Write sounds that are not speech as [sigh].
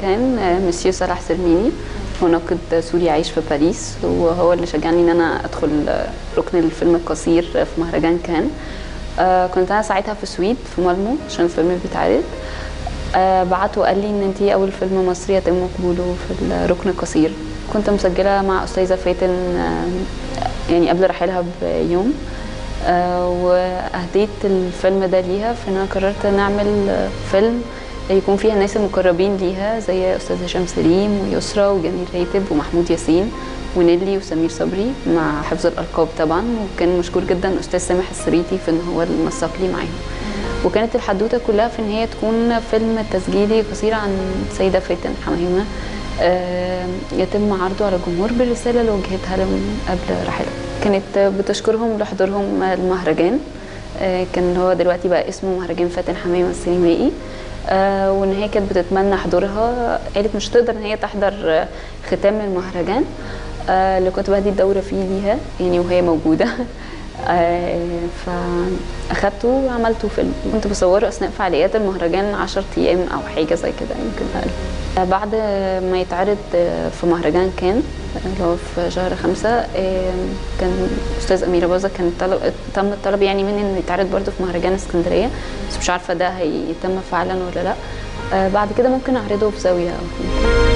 كان آه، مسيو صلاح سرميني. هو ناقد سوري عايش في باريس وهو اللي شجعني إن أنا أدخل آه، ركن الفيلم القصير في مهرجان كان. آه، كنت أنا ساعتها في السويد في مالمو عشان الفيلم بيتعرض. آه، بعت وقال لي إن انت أول فيلم مصري يتم قبوله في الركن القصير. كنت مسجلة مع أستاذة فاتن آه، يعني قبل رحيلها بيوم. آه، وأهديت الفيلم ده ليها فأنا قررت نعمل آه، فيلم يكون فيها الناس المقربين ليها زي أستاذ هشام سليم ويسرا وجميل راتب ومحمود ياسين ونيلي وسمير صبري مع حفظ الألقاب طبعا. وكان مشكور جدا أستاذ سامح السريتي في إن هو المنسق لي معاهم. وكانت الحدوتة كلها في إن هي تكون فيلم تسجيلي قصير عن سيدة فاتن حماهمه آه، يتم عرضه على الجمهور بالرسالة اللي وجهتها لهم قبل رحيلها. كانت بتشكرهم لحضورهم المهرجان آه، كان هو دلوقتي بقى اسمه مهرجان فاتن حمامه السينمائي. وإن هي كانت بتتمنى حضورها قالت مش هتقدر إن هي تحضر آه، ختام المهرجان آه، اللي كنت بهدي الدورة فيه ليها يعني وهي موجودة. آه، [laughs] فأخدته وعملته فيلم. كنت بصوره أثناء فعاليات المهرجان 10 أيام أو حاجة زي كده يمكن. أقل آه، بعد ما يتعرض آه، في مهرجان كان اللي هو في شهر خمسة آه، كان أستاذ أميرة باظه كان طلب تم الطلب يعني مني إنه يتعرض برضه في مهرجان اسكندرية. بس مش عارفة ده هيتم فعلا ولا لأ. آه، بعد كده ممكن أعرضه في زاوية أو حاجة.